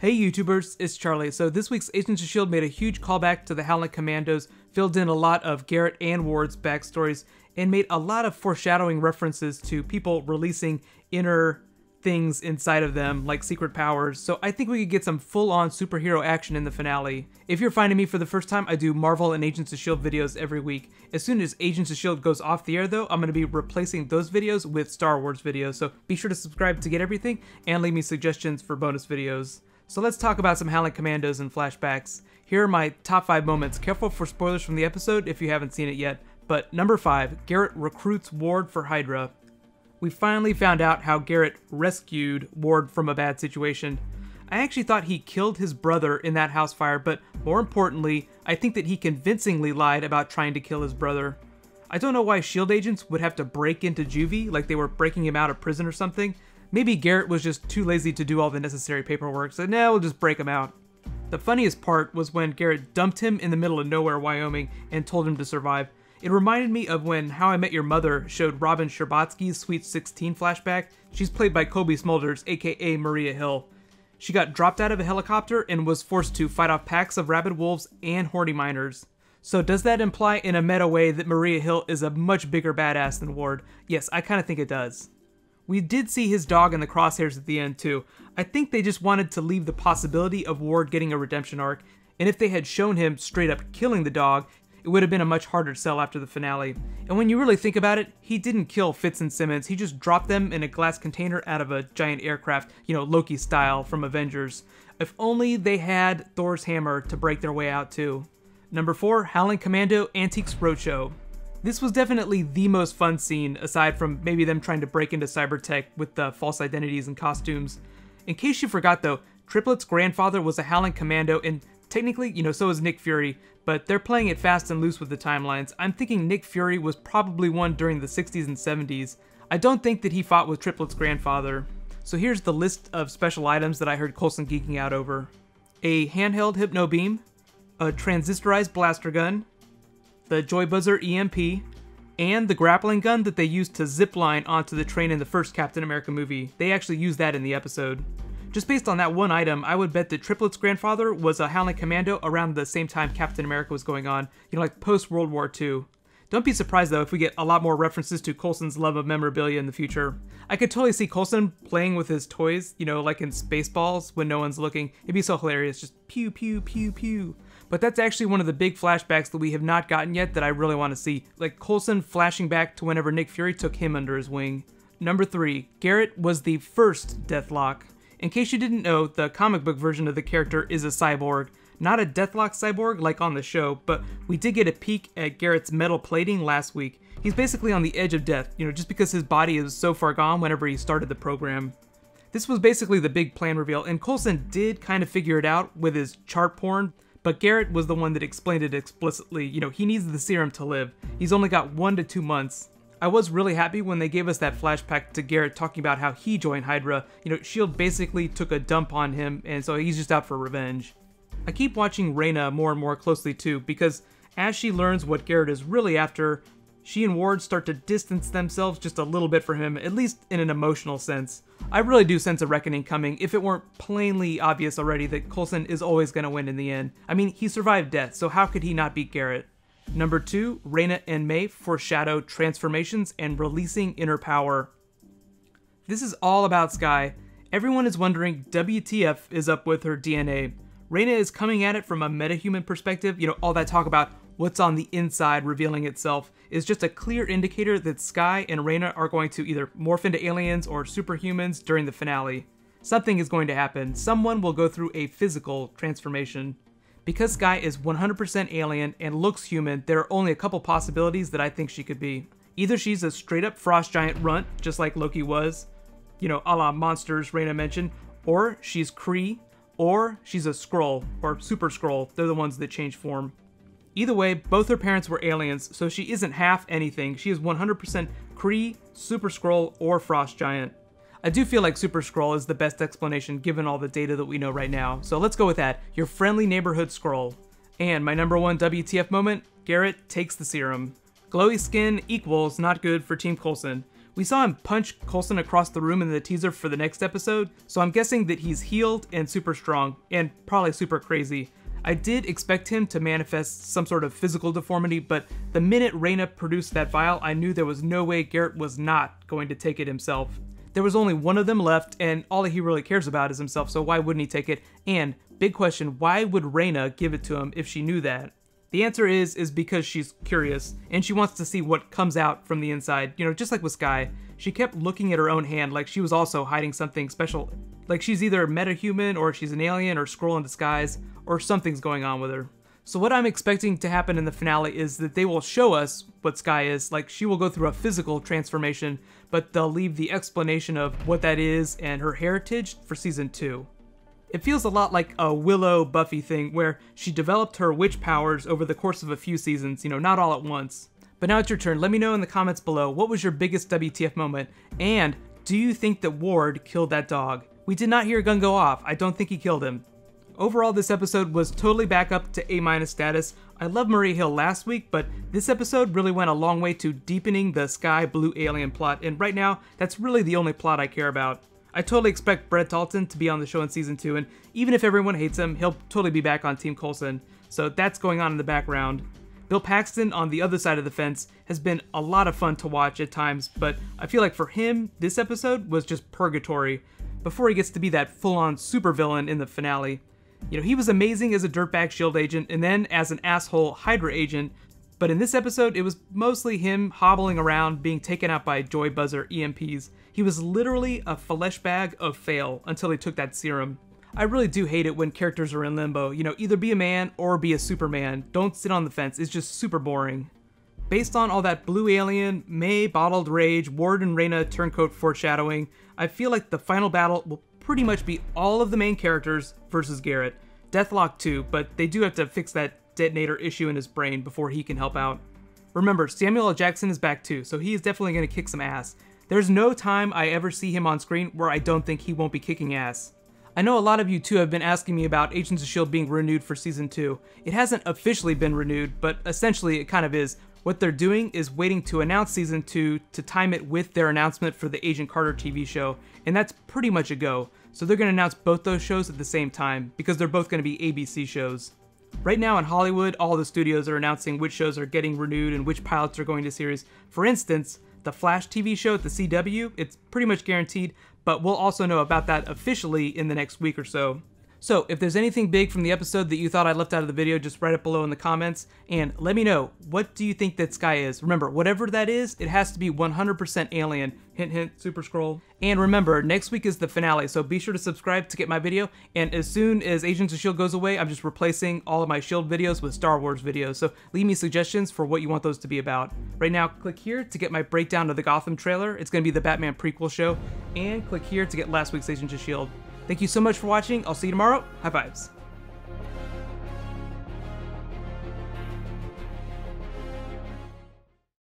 Hey YouTubers, it's Charlie. So this week's Agents of S.H.I.E.L.D. made a huge callback to the Howling Commandos, filled in a lot of Garrett and Ward's backstories, and made a lot of foreshadowing references to people releasing inner things inside of them, like secret powers, so I think we could get some full-on superhero action in the finale. If you're finding me for the first time, I do Marvel and Agents of S.H.I.E.L.D. videos every week. As soon as Agents of S.H.I.E.L.D. goes off the air though, I'm going to be replacing those videos with Star Wars videos, so be sure to subscribe to get everything, and leave me suggestions for bonus videos. So let's talk about some Howling Commandos and flashbacks. Here are my top 5 moments. Careful for spoilers from the episode if you haven't seen it yet. But number 5, Garrett recruits Ward for Hydra. We finally found out how Garrett rescued Ward from a bad situation. I actually thought he killed his brother in that house fire, but more importantly, I think that he convincingly lied about trying to kill his brother. I don't know why S.H.I.E.L.D. agents would have to break into Juvie like they were breaking him out of prison or something. Maybe Garrett was just too lazy to do all the necessary paperwork, so now we'll just break him out. The funniest part was when Garrett dumped him in the middle of nowhere, Wyoming, and told him to survive. It reminded me of when How I Met Your Mother showed Robin Scherbatsky's Sweet 16 flashback. She's played by Cobie Smulders, aka Maria Hill. She got dropped out of a helicopter and was forced to fight off packs of rabid wolves and horny miners. So does that imply in a meta way that Maria Hill is a much bigger badass than Ward? Yes, I kinda think it does. We did see his dog in the crosshairs at the end too. I think they just wanted to leave the possibility of Ward getting a redemption arc, and if they had shown him straight up killing the dog, it would have been a much harder sell after the finale. And when you really think about it, he didn't kill Fitz and Simmons, he just dropped them in a glass container out of a giant aircraft, you know, Loki style from Avengers. If only they had Thor's hammer to break their way out too. Number 4, Howling Commando Antiques Roadshow. This was definitely the most fun scene, aside from maybe them trying to break into Cybertek with the false identities and costumes. In case you forgot though, Triplett's grandfather was a Howling Commando, and technically, you know, so is Nick Fury, but they're playing it fast and loose with the timelines. I'm thinking Nick Fury was probably one during the 60s and 70s. I don't think that he fought with Triplett's grandfather. So here's the list of special items that I heard Coulson geeking out over. A handheld Hypno Beam, a transistorized blaster gun, the Joy Buzzer EMP, and the grappling gun that they used to zipline onto the train in the first Captain America movie. They actually used that in the episode. Just based on that one item, I would bet that Triplett's grandfather was a Howling Commando around the same time Captain America was going on, you know, like post World War II. Don't be surprised though if we get a lot more references to Coulson's love of memorabilia in the future. I could totally see Coulson playing with his toys, you know, like in Spaceballs when no one's looking. It'd be so hilarious, just pew pew pew pew. But that's actually one of the big flashbacks that we have not gotten yet that I really want to see, like Coulson flashing back to whenever Nick Fury took him under his wing. Number 3. Garrett was the first Deathlok. In case you didn't know, the comic book version of the character is a cyborg. Not a Deathlok cyborg like on the show, but we did get a peek at Garrett's metal plating last week. He's basically on the edge of death, you know, just because his body is so far gone whenever he started the program. This was basically the big plan reveal, and Coulson did kind of figure it out with his chart porn, but Garrett was the one that explained it explicitly. You know, he needs the serum to live. He's only got one to two months. I was really happy when they gave us that flashback to Garrett talking about how he joined Hydra. You know, S.H.I.E.L.D. basically took a dump on him, and so he's just out for revenge. I keep watching Raina more and more closely too, because as she learns what Garrett is really after, she and Ward start to distance themselves just a little bit from him, at least in an emotional sense. I really do sense a reckoning coming if it weren't plainly obvious already that Coulson is always going to win in the end. I mean, he survived death, so how could he not beat Garrett? Number two, Raina and May foreshadow transformations and releasing inner power. This is all about Skye. Everyone is wondering WTF is up with her DNA. Raina is coming at it from a metahuman perspective, you know, all that talk about what's on the inside revealing itself is just a clear indicator that Skye and Raina are going to either morph into aliens or superhumans during the finale. Something is going to happen. Someone will go through a physical transformation. Because Skye is 100% alien and looks human, there are only a couple possibilities that I think she could be. Either she's a straight up frost giant runt, just like Loki was, you know, a la monsters Raina mentioned, or she's Kree, or she's a Skrull, or Super Skrull. They're the ones that change form. Either way, both her parents were aliens, so she isn't half anything. She is 100% Kree, Super Skrull, or Frost Giant. I do feel like Super Skrull is the best explanation given all the data that we know right now, so let's go with that. Your friendly neighborhood Skrull. And my number one WTF moment, Garrett takes the serum. Glowy skin equals not good for Team Coulson. We We saw him punch Coulson across the room in the teaser for the next episode, so I'm guessing that he's healed and super strong, and probably super crazy. I did expect him to manifest some sort of physical deformity, but the minute Raina produced that vial, I knew there was no way Garrett was not going to take it himself. There was only one of them left, and all he really cares about is himself, so why wouldn't he take it? And, big question, why would Raina give it to him if she knew that? The answer is is because she's curious and she wants to see what comes out from the inside. You know, just like with Skye, she kept looking at her own hand like she was also hiding something special. Like she's either a metahuman or she's an alien or Skrull in disguise or something's going on with her. So what I'm expecting to happen in the finale is that they will show us what Skye is, like she will go through a physical transformation, but they'll leave the explanation of what that is and her heritage for season 2. It feels a lot like a Willow Buffy thing where she developed her witch powers over the course of a few seasons, you know, not all at once. But now it's your turn. Let me know in the comments below what was your biggest WTF moment, and do you think that Ward killed that dog? We did not hear a gun go off. I don't think he killed him. Overall, this episode was totally back up to A- minus status. I loved Maria Hill last week, but this episode really went a long way to deepening the Skye Blue Alien plot, and right now, that's really the only plot I care about. I totally expect Brett Dalton to be on the show in season 2, and even if everyone hates him, he'll totally be back on Team Coulson, so that's going on in the background. Bill Paxton on the other side of the fence has been a lot of fun to watch at times, but I feel like for him, this episode was just purgatory before he gets to be that full on supervillain in the finale. You know, he was amazing as a dirtbag S.H.I.E.L.D. agent and then as an asshole Hydra agent, but in this episode, it was mostly him hobbling around being taken out by Joy Buzzer EMPs. He was literally a flesh bag of fail until he took that serum. I really do hate it when characters are in limbo. You know, either be a man or be a Superman. Don't sit on the fence. It's just super boring. Based on all that Blue Alien, May, Bottled Rage, Ward and Raina turncoat foreshadowing, I feel like the final battle will pretty much be all of the main characters versus Garrett. Deathlok too, but they do have to fix that detonator issue in his brain before he can help out. Remember, Samuel L. Jackson is back too, so he is definitely going to kick some ass. There's no time I ever see him on screen where I don't think he won't be kicking ass. I know a lot of you too have been asking me about Agents of S.H.I.E.L.D. being renewed for Season 2. It hasn't officially been renewed, but essentially it kind of is. What they're doing is waiting to announce Season 2 to time it with their announcement for the Agent Carter TV show, and that's pretty much a go. So they're going to announce both those shows at the same time, because they're both going to be ABC shows. Right now in Hollywood, all the studios are announcing which shows are getting renewed and which pilots are going to series. For instance, the Flash TV show at the CW, it's pretty much guaranteed, but we'll also know about that officially in the next week or so. So, if there's anything big from the episode that you thought I left out of the video, just write it below in the comments and let me know what do you think that Skye is. Remember, whatever that is, it has to be 100% alien. Hint, hint, Super Skrull. And remember, next week is the finale, so be sure to subscribe to get my video. And as soon as Agents of S.H.I.E.L.D. goes away, I'm just replacing all of my S.H.I.E.L.D. videos with Star Wars videos. So leave me suggestions for what you want those to be about. Right now, click here to get my breakdown of the Gotham trailer. It's going to be the Batman prequel show. And click here to get last week's Agents of S.H.I.E.L.D. Thank you so much for watching. I'll see you tomorrow. High fives.